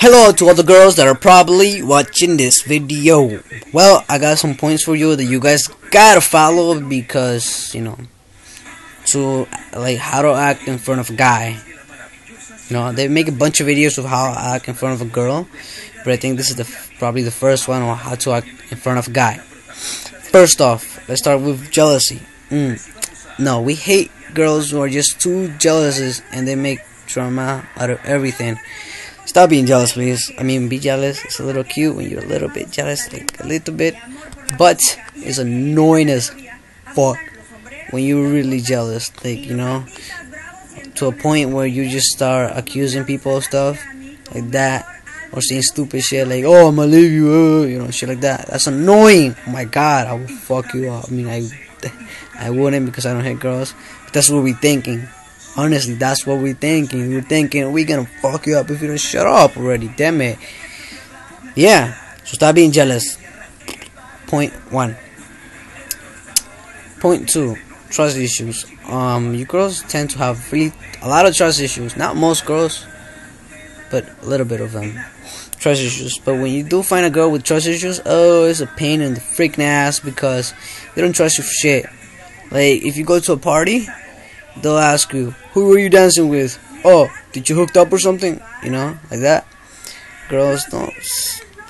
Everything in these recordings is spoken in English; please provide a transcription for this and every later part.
Hello to all the girls that are probably watching this video. Well, I got some points for you that you guys gotta follow because, you know, to like how to act in front of a guy. You know, they make a bunch of videos of how to act in front of a girl, but I think this is the probably the first one on how to act in front of a guy. First off, let's start with jealousy. Mm. No, we hate girls who are just too jealous and they make drama out of everything. Stop being jealous, please. I mean, be jealous. It's a little cute when you're a little bit jealous, like a little bit. But it's annoying as fuck when you're really jealous. Like, you know, to a point where you just start accusing people of stuff like that. Or saying stupid shit like, oh, I'm gonna leave you, uh, you know, shit like that. That's annoying. Oh my god, I will fuck you up. I mean, I, I wouldn't because I don't hate girls. But that's what we're thinking. Honestly, that's what we're thinking. We're thinking we're gonna fuck you up if you don't shut up already. Damn it. Yeah. So stop being jealous. Point one. Point two. Trust issues. Um, you girls tend to have really a lot of trust issues. Not most girls, but a little bit of them. Trust issues. But when you do find a girl with trust issues, oh, it's a pain in the freaking ass because they don't trust you for shit. Like if you go to a party they'll ask you, "Who were you dancing with?" Oh, did you hooked up or something? You know, like that. Girls don't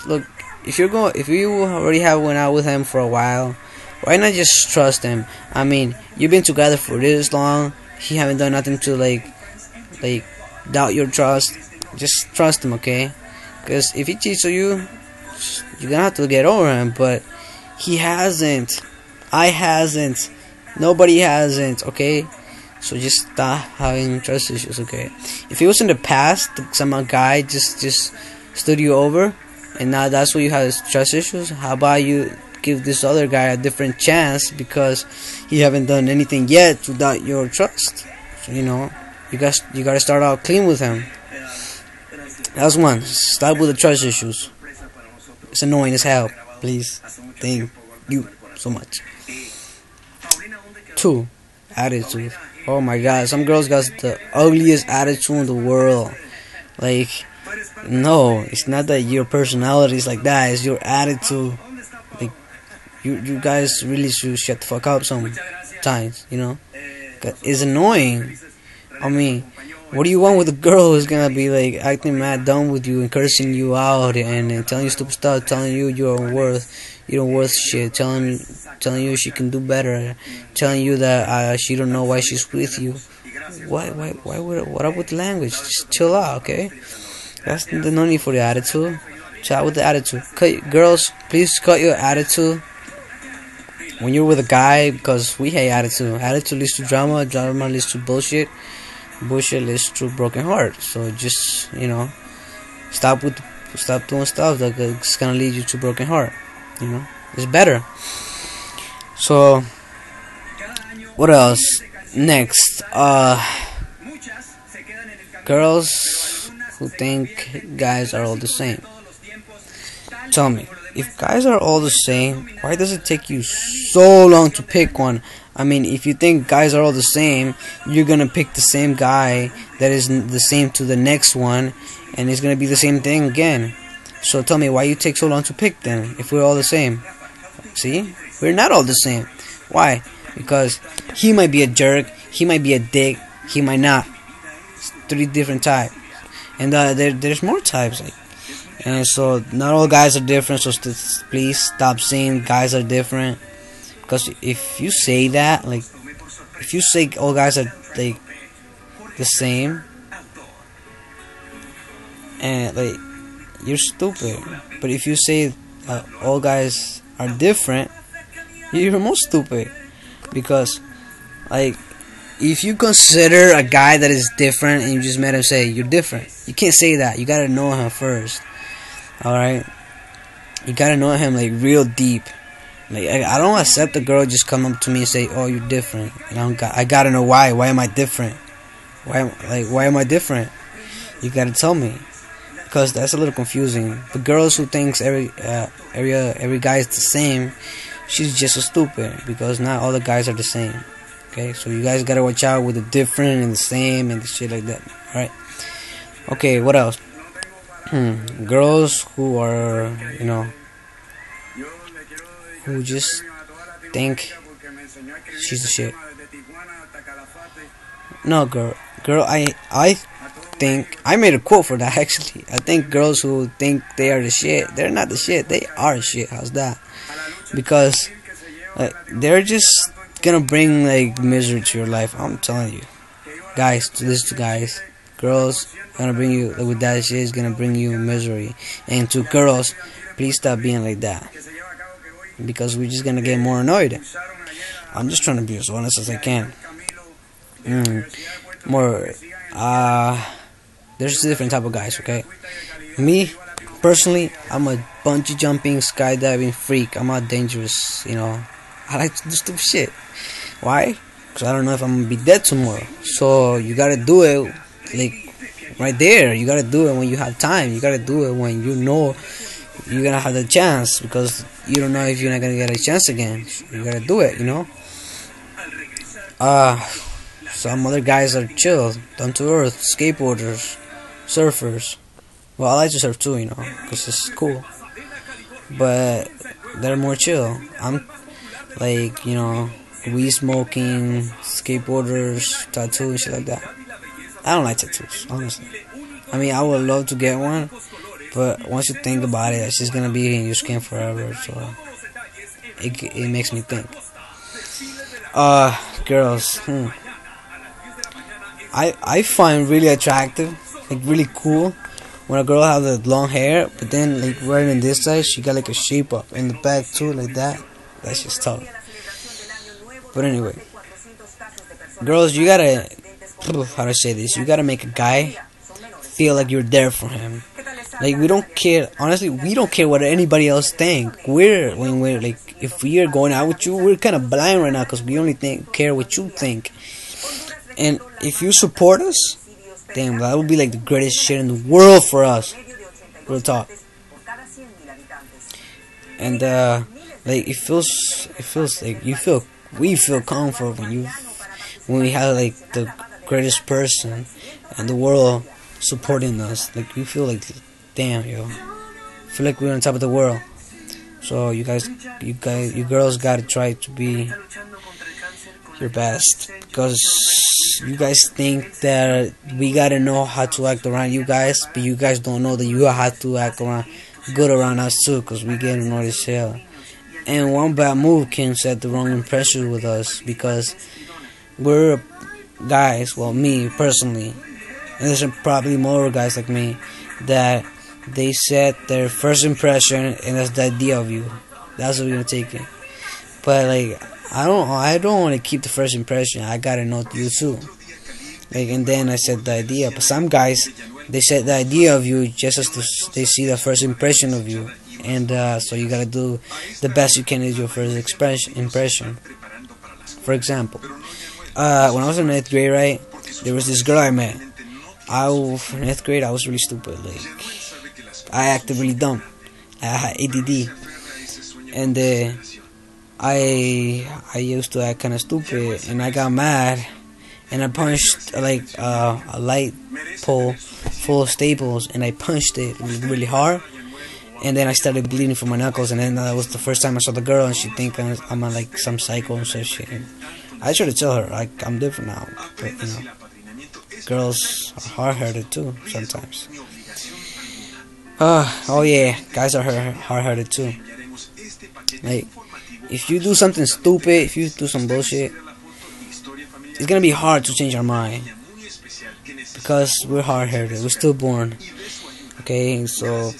look. If you're going, if you already have went out with him for a while, why not just trust him? I mean, you've been together for this long. He haven't done nothing to like, like, doubt your trust. Just trust him, okay? Because if he cheats on you, you're gonna have to get over him. But he hasn't. I hasn't. Nobody hasn't. Okay. So just stop having trust issues, okay? If it was in the past, some guy just just stood you over, and now that's why you have trust issues. How about you give this other guy a different chance because he haven't done anything yet without your trust? So, you know, you got you got to start out clean with him. That's one. Stop with the trust issues. It's annoying as hell. Please, thank you so much. Two, attitude. Oh my god, some girls got the ugliest attitude in the world. Like, no, it's not that your personality is like that, it's your attitude. Like, you, you guys really should shut the fuck up sometimes, you know? It's annoying. I mean, what do you want with a girl who's gonna be like acting mad dumb with you and cursing you out and, and telling you stupid stuff, telling you you're worth, you don't worth shit, telling telling you she can do better, telling you that uh, she don't know why she's with you. Why, why, why would, what up with the language? Just chill out, okay? That's the no need for the attitude. Chat with the attitude. Cut, girls, please cut your attitude when you're with a guy because we hate attitude. Attitude leads to drama, drama leads to bullshit, bullshit leads to broken heart. So just, you know, stop with, stop doing stuff that's gonna lead you to broken heart. You know, it's better. So, what else? Next, uh, girls who think guys are all the same. Tell me, if guys are all the same, why does it take you so long to pick one? I mean, if you think guys are all the same, you're gonna pick the same guy that is the same to the next one, and it's gonna be the same thing again. So tell me, why you take so long to pick them if we're all the same? See? We're not all the same. Why? Because he might be a jerk, he might be a dick, he might not. It's three different types, and uh, there there's more types. Like, and so not all guys are different. So st- please stop saying guys are different. Because if you say that, like, if you say all guys are like the same, and like you're stupid. But if you say uh, all guys are different, you're more stupid. Because like if you consider a guy that is different and you just met him say you're different. You can't say that. You gotta know him first. All right you gotta know him like real deep. Like I, don't accept a girl just come up to me and say oh you're different. And I don't got, I gotta know why. Why am I different? Why like why am I different? You gotta tell me because that's a little confusing the girls who thinks every uh, every uh, every guy is the same she's just a stupid because not all the guys are the same. Okay, so you guys gotta watch out with the different and the same and the shit like that. Alright. Okay, what else? hmm, girls who are, you know, who just think she's the shit. No, girl, girl, I, I think I made a quote for that actually. I think girls who think they are the shit, they're not the shit. They are shit. How's that? Because like, they're just gonna bring like misery to your life. I'm telling you, guys. This, guys, girls gonna bring you with that shit is gonna bring you misery. And to girls, please stop being like that because we're just gonna get more annoyed. I'm just trying to be as honest as I can. Mm, more, uh, there's different type of guys, okay? Me, personally, I'm a bungee jumping, skydiving freak. I'm not dangerous, you know. I like to do stupid shit. Why? Because I don't know if I'm gonna be dead tomorrow. So you gotta do it, like, right there. You gotta do it when you have time. You gotta do it when you know you're gonna have the chance because you don't know if you're not gonna get a chance again. You gotta do it, you know. Uh, some other guys are chill, down to earth, skateboarders, surfers. Well, I like to surf too, you know, because it's cool. But they're more chill. I'm like, you know, weed smoking, skateboarders, tattoos, shit like that. I don't like tattoos, honestly. I mean, I would love to get one, but once you think about it, it's just gonna be in your skin forever. So it it makes me think. Uh, girls. Hmm. I I find really attractive, like really cool, when a girl has the long hair, but then like right in this side, she got like a shape up in the back too, like that. That's just tough. But anyway, girls, you gotta how to say this? You gotta make a guy feel like you're there for him. Like we don't care. Honestly, we don't care what anybody else think. We're when we're like, if we are going out with you, we're kind of blind right now because we only think care what you think. And if you support us, damn, that would be like the greatest shit in the world for us. Real talk. And uh, like it feels, it feels like you feel, we feel comfort when you, when we have like the greatest person in the world supporting us. Like we feel like damn, yo. Feel like we're on top of the world. So you guys, you guys, you girls gotta try to be your best because you guys think that we gotta know how to act around you guys, but you guys don't know that you have to act around good around us too, because we get annoyed as hell. And one bad move can set the wrong impression with us because we're guys, well, me personally, and there's probably more guys like me that they set their first impression and that's the idea of you. That's what we're gonna take it. But like I don't I don't want to keep the first impression. I gotta know you too. Like and then I said the idea. But some guys they said the idea of you just as to, they see the first impression of you. And uh, so you gotta do the best you can with your first expression impression. For example, uh, when I was in eighth grade, right, there was this girl I met. I was in eighth grade. I was really stupid. Like I acted really dumb. I had ADD, and uh, I I used to act kind of stupid, and I got mad, and I punched like uh, a light pole full of staples, and I punched it really hard, and then I started bleeding from my knuckles, and then that was the first time I saw the girl, and she think I'm, I'm like some psycho and such shit. And I tried to tell her like I'm different now, but you know, girls are hard-headed too sometimes. Uh, oh yeah, guys are hard-headed too. Like, if you do something stupid, if you do some bullshit, it's gonna be hard to change our mind because we're hard-headed. We're still born. Okay, so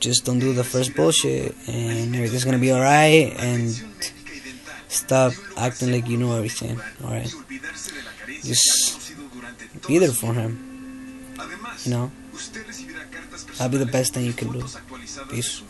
just don't do the first bullshit, and everything's gonna be alright. And stop acting like you know everything. Alright, just be there for him. You know. That'd be the best thing you can do. Peace.